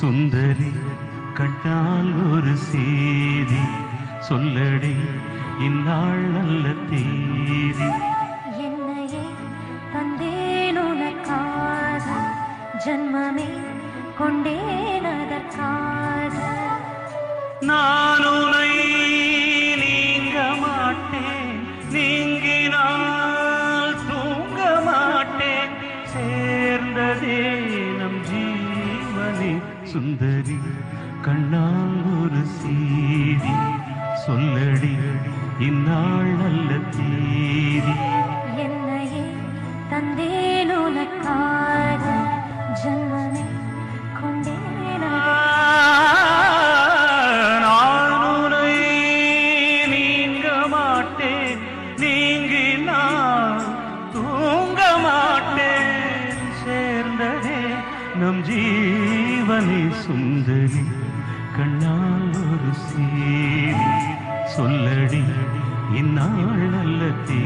சுந்தரி கண்டால் ஒரு செய்தி சொல்லடி இந்நாள் நல்ல தேதி. என்னையே தந்தேன் உனக்காக. ஜன்மமே கொண்டேன் அதற்காக. நான் சுந்தரி கண்ணால் ஒரு செய்தி சொல்லடி இந்நாள் நல்ல தீரி என்னையே தந்தேன் உனக்கா நம் ஜீவனை சுந்தரி கண்ணால் ஒரு செய்தி சொல்லடி இந்நாள் நல்ல தீ